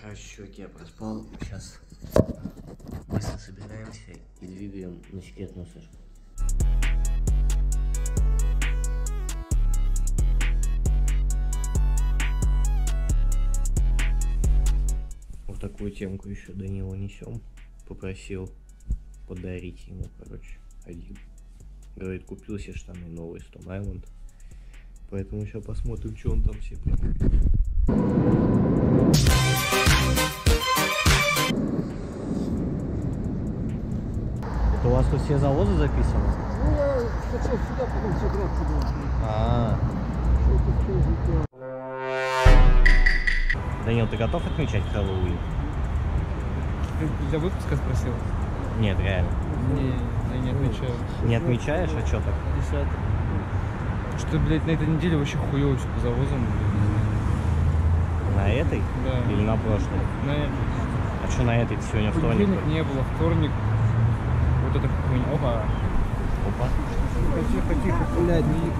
Короче, я проспал. Сейчас быстро собираемся и двигаем на секретную сышку. Вот такую темку еще Данила несем. Попросил подарить ему, короче, один. Говорит, купил себе штаны новые Stone Island. Поэтому сейчас посмотрим, что он там себе прикупил. Тут все завозы записаны? Ну, я хотел сюда, потом все град туда. А. Данил, ты готов отмечать Хэллоуин? Ты для выпуска спросил? Нет, реально. Не, я не отвечаю. Не отмечаешь, а что так? Десятый. Что, блядь, на этой неделе вообще хуёво все по завозам. На этой? Да. Или на прошлой? На А что на этой? Сегодня вторник. понедельник не было, вторник. Вот это хуйня. Опа. Опа. Тихо, тихо, блядь, не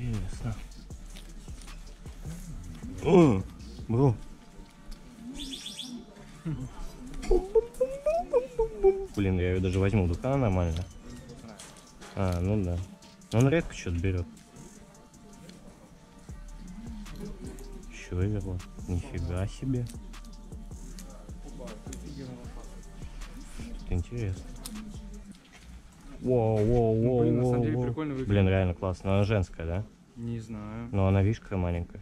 Интересно. О, бро. Блин, я ее даже возьму. Она нормально. А, ну да. Он редко что-то берет. Щеверла. Нифига себе. Тут интересно. Воу, воу, Ну, воу, блин, на самом деле воу. прикольно выглядит. Блин, реально классно. Но она женская, да? Не знаю. Но она, видишь, какая маленькая.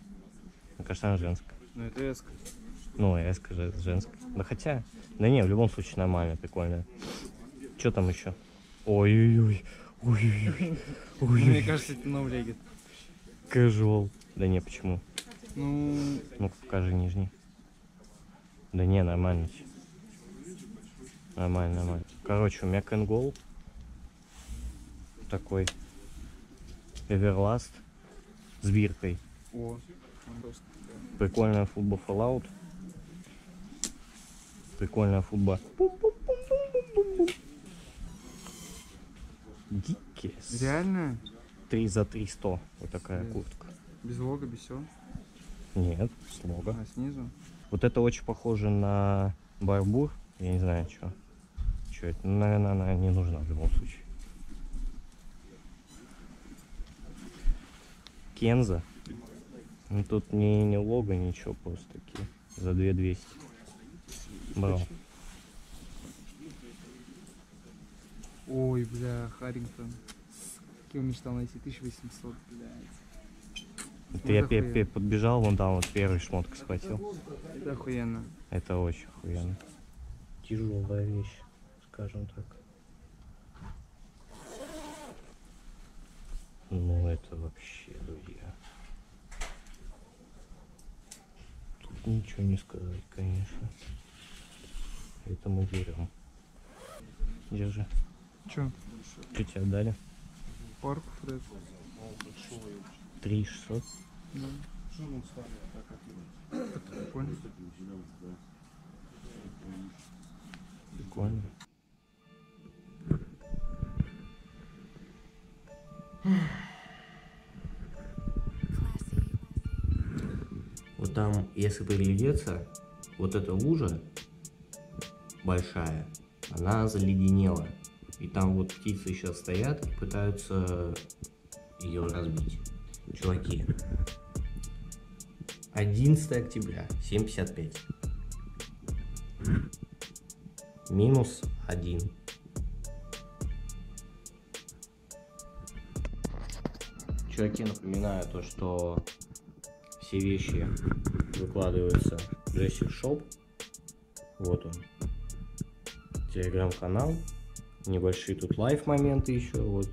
Мне кажется, она женская. Ну это эска. Ну, я скажу, женская. Да хотя, да не, в любом случае нормально, прикольно. Что там еще? Ой-ой-ой. Ой-ой-ой. Ну, Мне кажется, это no легит. Casual. Да не, почему? Ну, Ну-ка, покажи нижний. Да не, нормально. Нормально, нормально. Короче, у меня Кенгол. Такой. Эверласт. С биркой. о. Прикольная футбол Fallout. Прикольная футбол. Дикес. Реально? 3 за 300. Вот такая Блин. куртка. Без лога, без всего? Нет, слога. А снизу? Вот это очень похоже на барбур. Я не знаю, что. Что это? Наверное, она не нужна в любом случае. Кенза. Ну тут не, не лого, ничего, просто такие. За 2200. Браво. Ой, бля, Харрингтон. Каким мечтал найти? 1800, блядь. Это я Вот пе- охуенно. пе- подбежал, вон там вот первый шмотка схватил. Это охуенно. Это очень охуенно. Тяжелая вещь, скажем так. Ну это вообще, друзья. Тут ничего не сказать, конечно. Это мы берем. Держи. Чё? Что тебе дали? Парк Фред? Три шестьсот. Да. Прикольно. Прикольно. Вот там, если приглядеться, вот эта лужа большая, она заледенела. И там вот птицы сейчас стоят и пытаются ее разбить. Чуваки, 11 октября, 7.55. Минус один. Чуваки, напоминаю то, что все вещи выкладываются в Jesse Shop. Вот он. Телеграм-канал. Небольшие тут лайв моменты еще. Вот.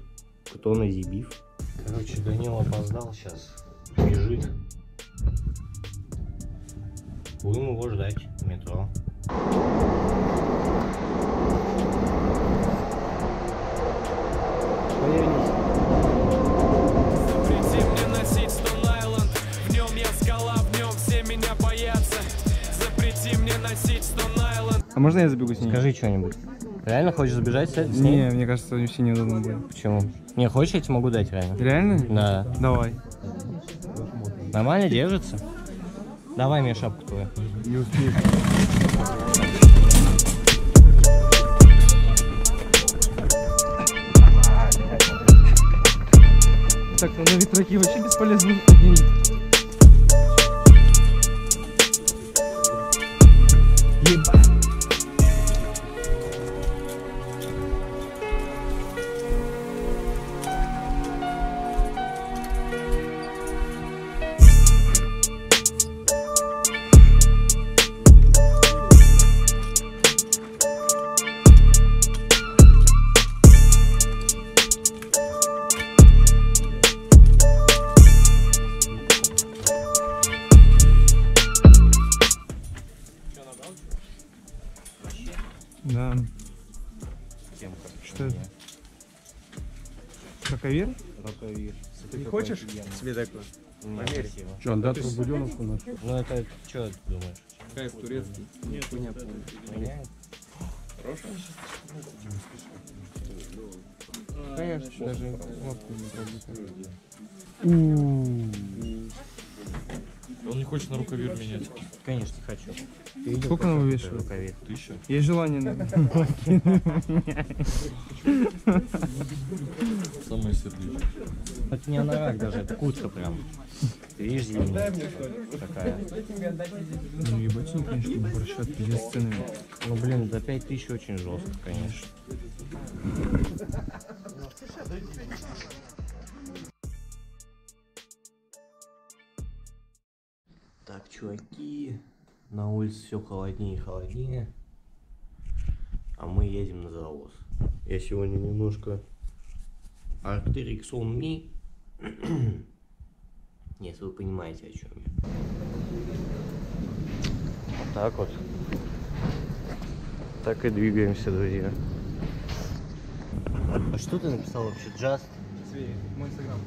Кто на Зибив. Короче, Данил опоздал сейчас. Бежит. Будем его ждать в метро. Запрети можно я забегу с ней? Скажи что-нибудь. Реально хочешь забежать с с Не, ней? мне кажется, вообще неудобно будет. Почему? Не, хочешь, я тебе могу дать реально? Реально? Да. Давай. Нормально держится? Давай мне шапку твою. Не успеешь. Так, ну на ветраке вообще бесполезно Да. Что это? Роковер? Роковир. Не хочешь себе такой? Померь. Что, он дату Буденовку наш? Ну это что ты думаешь? Кайф турецкий. Нет, понятно. Меняет? Конечно, даже лапку не пробует. Он не хочет на рукавир менять. Конечно, хочу. Ты видел, Сколько она это вешает? Рукавир. Тысяча. Есть желание, наверное. Самое сердечко. Это не анорак даже, это куртка прям. Ты видишь зимняя? Такая. Ну, ебать, они, конечно, борщат пиздец ценами. Ну блин, за 5000 очень жестко, конечно. Чуваки, на улице все холоднее и холоднее, а мы едем на завоз. Я сегодня немножко Arcteryx on me. Если вы понимаете, о чем я. Вот так вот. Так и двигаемся, друзья. А что ты написал вообще? Just? Мой инстаграм.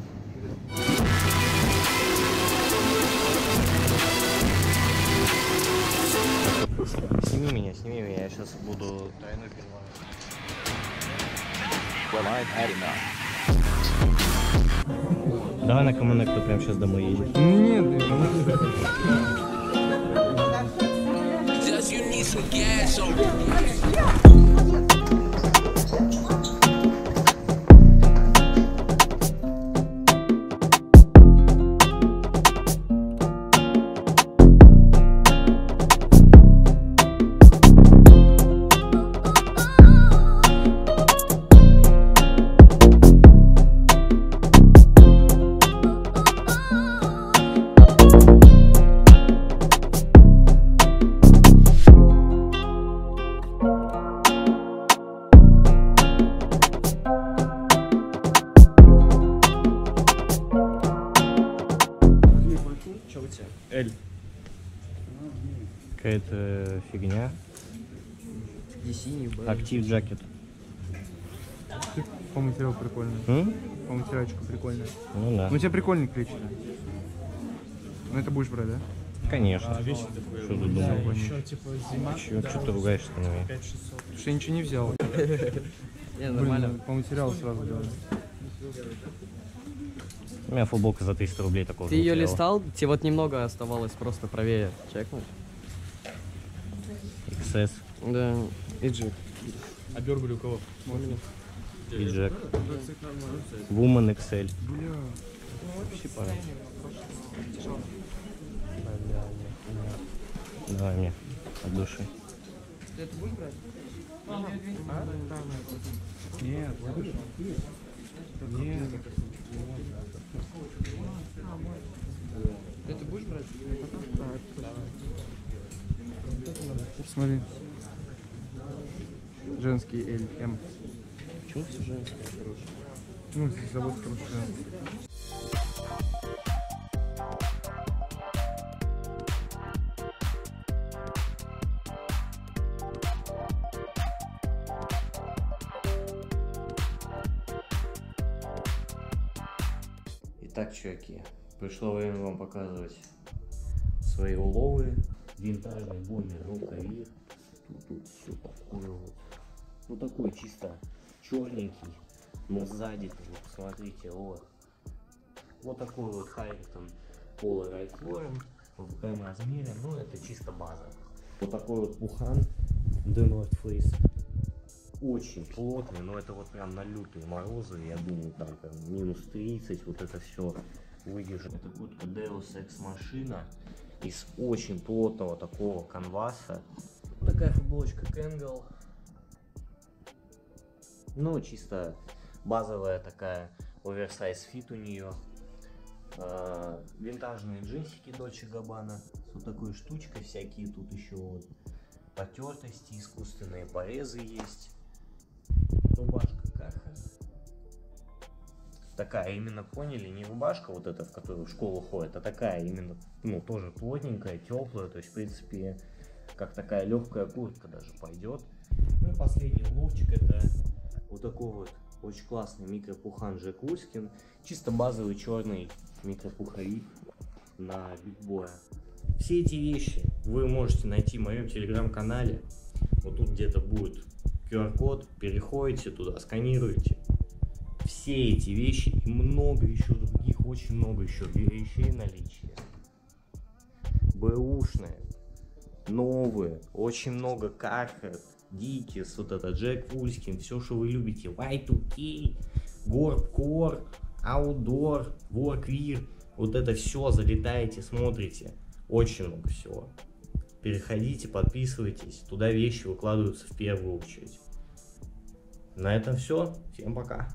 Сними меня, сними меня, я сейчас буду тройной переворот. Давай на коммунекту прямо сейчас домой едем. Ну нет, Just you need some gas on Эль. Какая-то фигня. Актив джакет. по материал прикольный. М? По материальчику прикольный. Ну да. Ну, у тебя прикольный клич. Ну, это будешь брать, да? Конечно. Что ты думаешь? Чё, чё ты ругаешься на меня? Потому что я ничего не взял. Не, Блин, по материалу сразу говорю. У меня футболка за 300 рублей такого Ты ее материала. листал, тебе вот немного оставалось просто правее чекнуть. XS Да, и джик. А Бергали у кого? и Джек. Woman XL. Вообще пора. Давай мне от души. Нет, нет. Это будешь брать? Смотри. Женский ЛМ. Эм. Чего все женское, короче? Ну, завод, короче, женский. Чуваки, пришло время вам показывать свои уловы. Винтажный бомбер рукавир. Тут, тут все такое вот. Ну такой чисто черненький. Но сзади, вот посмотрите, вот. Вот такой вот Харрингтон Пола Райтфлорен в М размере, ну это чисто база. Вот такой вот Бухан The North Face. Очень плотный, но это вот прям на лютые морозы, я думаю, там прям минус 30, вот это все выдержит. Это куртка Deus Ex Machina из очень плотного такого канваса. Вот такая футболочка Kangol. Ну, чисто базовая такая oversize fit у нее. А, винтажные джинсики Dolce Gabbana с вот такой штучкой всякие тут еще вот потертости, искусственные порезы есть. Рубашка Carhartt. Такая именно поняли, не рубашка вот эта, в которую в школу ходит, а такая именно, ну, тоже плотненькая, теплая, то есть, в принципе, как такая легкая куртка даже пойдет. Ну и последний уловчик это вот такой вот очень классный микропухан Джек Лускин. Чисто базовый черный микропуховик на бигбоя. Все эти вещи вы можете найти в моем телеграм-канале. Вот тут где-то будет QR-код, переходите туда, сканируете. Все эти вещи и много еще других, очень много еще вещей наличия. Бэушные, новые, очень много Carhartt, Dickies, вот это Джек Вульскин, все, что вы любите, Y2K, Горбкор, Outdoor, Workwear, вот это все залетаете, смотрите, очень много всего. Переходите, подписывайтесь, туда вещи выкладываются в первую очередь. На этом все, всем пока.